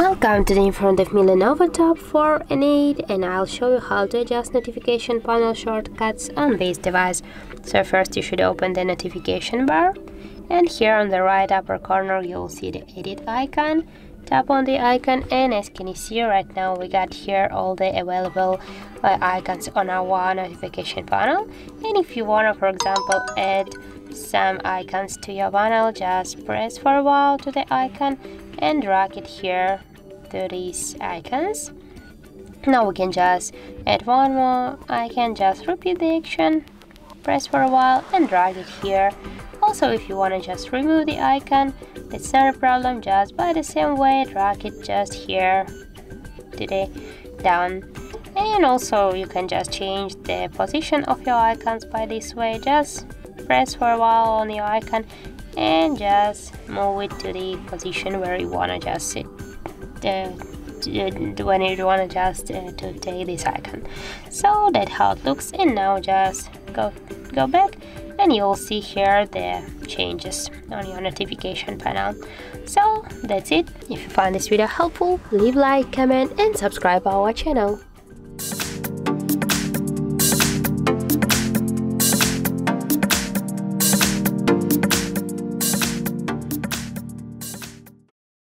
Welcome to the in front of me Lenovo Tab 4 and 8 and I'll show you how to adjust notification panel shortcuts on this device. So first you should open the notification bar and here on the right upper corner you'll see the edit icon. Tap on the icon and as can you see right now we got here all the available uh, icons on our notification panel. And if you want to for example add some icons to your panel just press for a while to the icon and drag it here to these icons. Now we can just add one more I can just repeat the action press for a while and drag it here also if you want to just remove the icon it's not a problem just by the same way drag it just here to the down. And also you can just change the position of your icons by this way just press for a while on your icon and just move it to the position where you want to just sit uh, when you want to just uh, to take this icon. So that how it looks and now just go go back and you'll see here the changes on your notification panel. So that's it. If you find this video helpful leave like comment and subscribe our channel